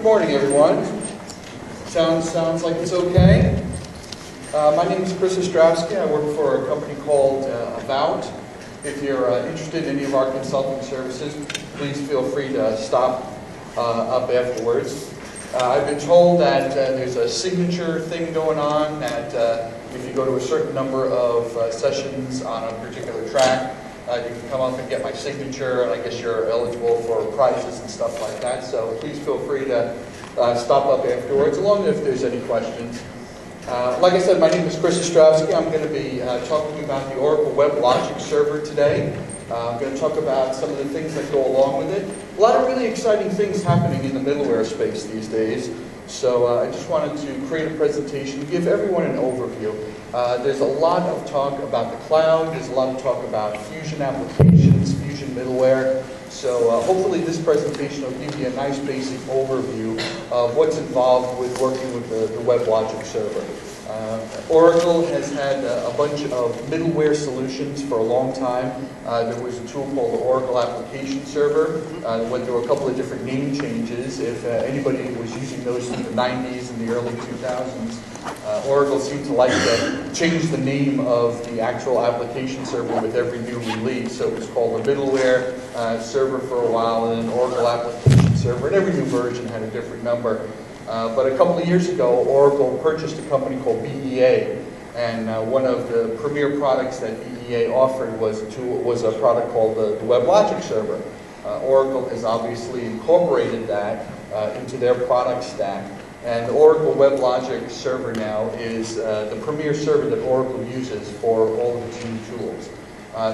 Good morning, everyone. Sounds, sounds like it's okay. Uh, my name is Chris Ostrowski. I work for a company called uh, Avout. If you're uh, interested in any of our consulting services, please feel free to stop uh, up afterwards. Uh, I've been told that uh, there's a signature thing going on that if you go to a certain number of sessions on a particular track, uh, you can come up and get my signature, and I guess you're eligible for prizes and stuff like that. So please feel free to uh, stop up afterwards, along if there's any questions. Uh, like I said, my name is Chris Ostrowski. I'm going to be uh, talking about the Oracle WebLogic server today. Uh, I'm going to talk about some of the things that go along with it. A lot of really exciting things happening in the middleware space these days. So uh, I just wanted to create a presentation, give everyone an overview. Uh, there's a lot of talk about the cloud. There's a lot of talk about Fusion applications, Fusion middleware. So uh, hopefully this presentation will give you a nice basic overview of what's involved with working with the, the WebLogic server. Uh, Oracle has had a, a bunch of middleware solutions for a long time. Uh, there was a tool called the Oracle Application Server. Uh, went through a couple of different name changes. If uh, anybody was using those in the 90s and the early 2000s, uh, Oracle seemed to like to change the name of the actual application server with every new release. So it was called the middleware uh, server for a while, and then Oracle Application Server, and every new version had a different number. Uh, but a couple of years ago, Oracle purchased a company called BEA, and uh, one of the premier products that BEA offered was a, was a product called the, the WebLogic server. Uh, Oracle has obviously incorporated that uh, into their product stack, and the Oracle WebLogic server now is uh, the premier server that Oracle uses for all of its new tools.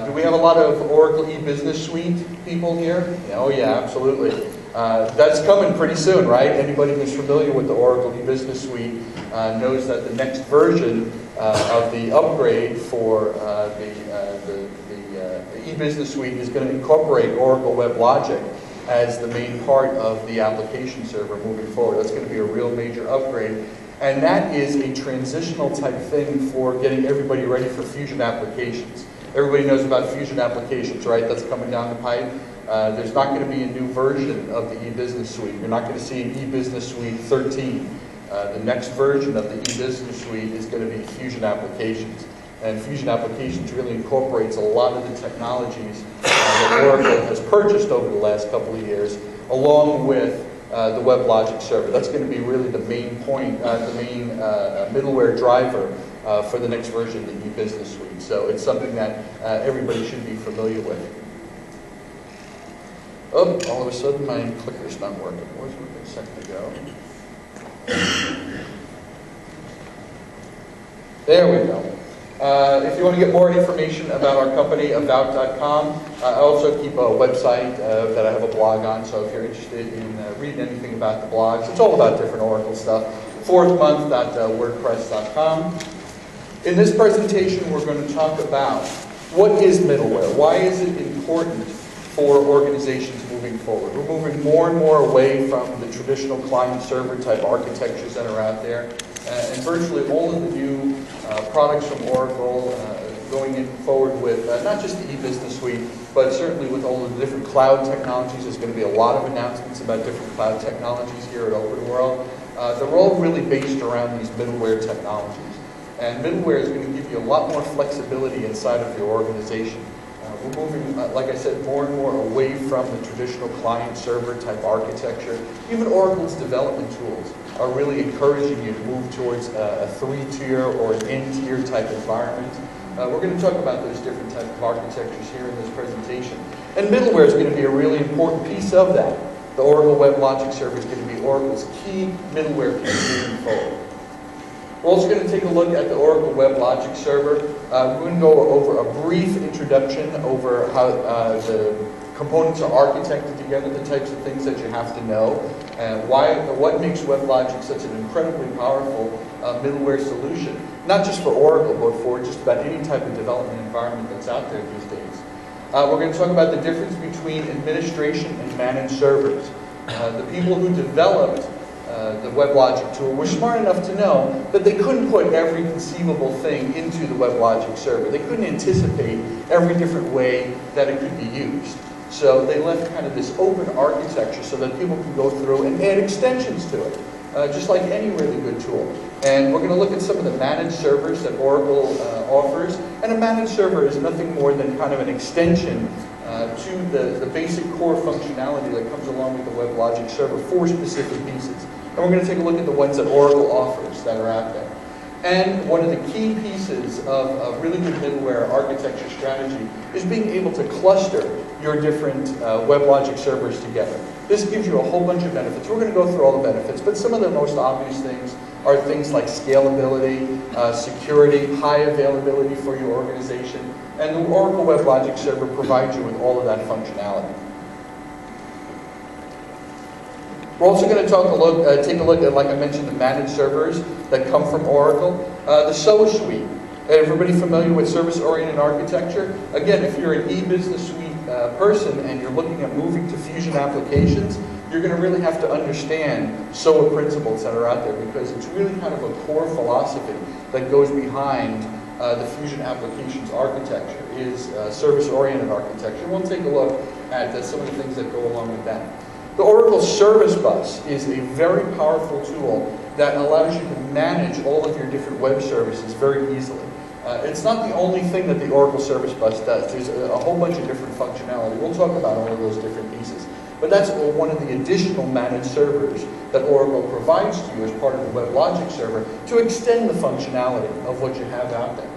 Do we have a lot of Oracle e-business suite people here? Oh yeah, absolutely. Uh, that's coming pretty soon, right? Anybody who's familiar with the Oracle e-business suite uh, knows that the next version uh, of the upgrade for uh, the, uh, the, the, the e-business suite is going to incorporate Oracle WebLogic as the main part of the application server moving forward. That's going to be a real major upgrade. And that is a transitional type thing for getting everybody ready for Fusion applications. Everybody knows about Fusion applications, right? That's coming down the pipe. Uh, there's not going to be a new version of the e-business suite. You're not going to see an e-business suite 13. Uh, the next version of the e-business suite is going to be Fusion applications. And Fusion applications really incorporates a lot of the technologies uh, that Oracle has purchased over the last couple of years, along with uh, the WebLogic server. That's going to be really the main point, uh, the main middleware driver for the next version of the e-business suite. So it's something that everybody should be familiar with. Oh, all of a sudden my clicker's not working. It was working a second ago. There we go. Uh, if you want to get more information about our company, avout.com, uh, I also keep a website uh, that I have a blog on, so if you're interested in uh, reading anything about the blogs, it's all about different Oracle stuff. Fourthmonth.wordpress.com. In this presentation, we're going to talk about what is middleware? Why is it important for organizations moving forward? We're moving more and more away from the traditional client-server type architectures that are out there. Uh, and virtually all of the new uh, products from Oracle uh, going in forward with uh, not just the e-business suite, but certainly with all of the different cloud technologies. There's going to be a lot of announcements about different cloud technologies here at Open World. Uh, they're all really based around these middleware technologies. And middleware is going to give you a lot more flexibility inside of your organization. Uh, we're moving, uh, like I said, more and more away from the traditional client-server type architecture. Even Oracle's development tools are really encouraging you to move towards a, a three-tier or an n-tier type environment. Uh, we're going to talk about those different types of architectures here in this presentation. And middleware is going to be a really important piece of that. The Oracle WebLogic Server is going to be Oracle's key middleware piece moving forward. We're also going to take a look at the Oracle WebLogic Server. Uh, we're going to go over a brief introduction over how uh, the components are architected together, the types of things that you have to know, and why, what makes WebLogic such an incredibly powerful uh, middleware solution, not just for Oracle, but for just about any type of development environment that's out there these days. Uh, we're going to talk about the difference between administration and managed servers. Uh, the people who developed uh, the WebLogic tool were smart enough to know that they couldn't put every conceivable thing into the WebLogic server. They couldn't anticipate every different way that it could be used. So they left kind of this open architecture so that people can go through and add extensions to it, uh, just like any really good tool. And we're going to look at some of the managed servers that Oracle uh, offers. And a managed server is nothing more than kind of an extension uh, to the, the basic core functionality that comes along with the WebLogic server for specific pieces. And we're going to take a look at the ones that Oracle offers that are out there. And one of the key pieces of a really good middleware architecture strategy is being able to cluster your different uh, WebLogic servers together. This gives you a whole bunch of benefits. We're going to go through all the benefits, but some of the most obvious things are things like scalability, uh, security, high availability for your organization, and the Oracle WebLogic Server provides you with all of that functionality. We're also going to talk a look, uh, take a look at, like I mentioned, the managed servers that come from Oracle. Uh, the SOA suite. Everybody familiar with service-oriented architecture? Again, if you're an e-business suite uh, person and you're looking at moving to Fusion applications, you're going to really have to understand SOA principles that are out there because it's really kind of a core philosophy that goes behind uh, the Fusion applications architecture is uh, service-oriented architecture. We'll take a look at uh, some of the things that go along with that. The Oracle Service Bus is a very powerful tool that allows you to manage all of your different web services very easily. Uh, it's not the only thing that the Oracle Service Bus does. There's a, a, whole bunch of different functionality. We'll talk about all of those different pieces. But that's one of the additional managed servers that Oracle provides to you as part of the WebLogic server to extend the functionality of what you have out there.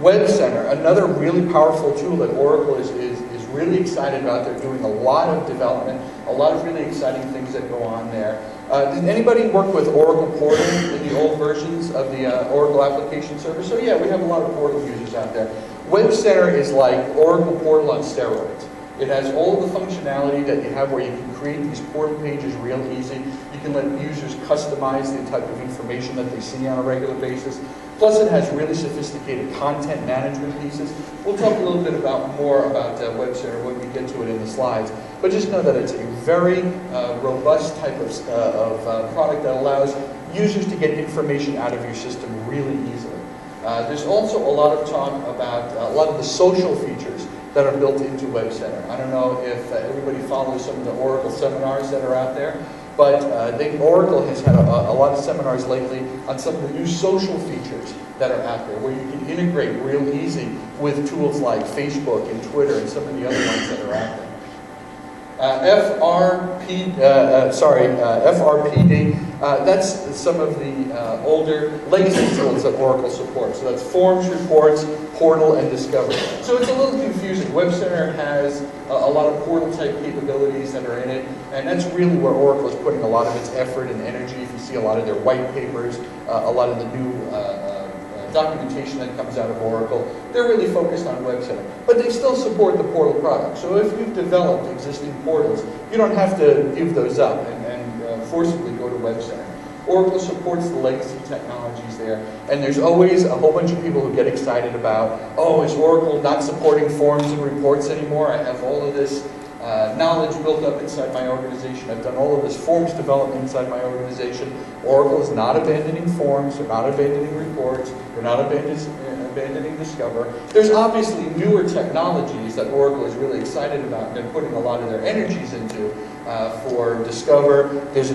Web Center, another really powerful tool that Oracle is, is, is really excited about. They're doing a lot of development, a lot of really exciting things that go on there. Uh, did anybody work with Oracle Portal in the old versions of the uh, Oracle Application Server? So yeah, we have a lot of Portal users out there. Web Center is like Oracle Portal on steroids. It has all the functionality that you have where you can create these portal pages real easy. You can let users customize the type of information that they see on a regular basis. Plus it has really sophisticated content management pieces. We'll talk a little bit about more about uh, when we get to it in the slides. But just know that it's a very uh, robust type of, uh, of uh, product that allows users to get information out of your system really easily. Uh, there's also a lot of talk about uh, a lot of the social features that are built into Web Center. I don't know if everybody follows some of the Oracle seminars that are out there, but uh, they, Oracle has had a, a, lot of seminars lately on some of the new social features that are out there, where you can integrate real easy with tools like Facebook and Twitter and some of the other ones that are out there. Uh, FRP, uh, uh, sorry, FRPD, that's some of the older legacy tools that Oracle supports. So that's Forms, Reports, Portal, and Discover. So it's a little confusing. Web Center has a, a lot of portal-type capabilities that are in it, and that's really where Oracle is putting a lot of its effort and energy. If you see a lot of their white papers, a lot of the new documentation that comes out of Oracle, they're really focused on Web Center. But they still support the portal product. So if you've developed existing portals, you don't have to give those up and, and uh, forcibly go to Web Center. Oracle supports the legacy technologies there, and there's always a whole bunch of people who get excited about, oh, is Oracle not supporting forms and reports anymore? I have all of this uh, knowledge built up inside my organization. I've done all of this forms development inside my organization. Oracle is not abandoning forms, they're not abandoning reports, they're not abandoning, abandoning Discover. There's obviously newer technologies that Oracle is really excited about and they're putting a lot of their energies into uh, for Discover. There's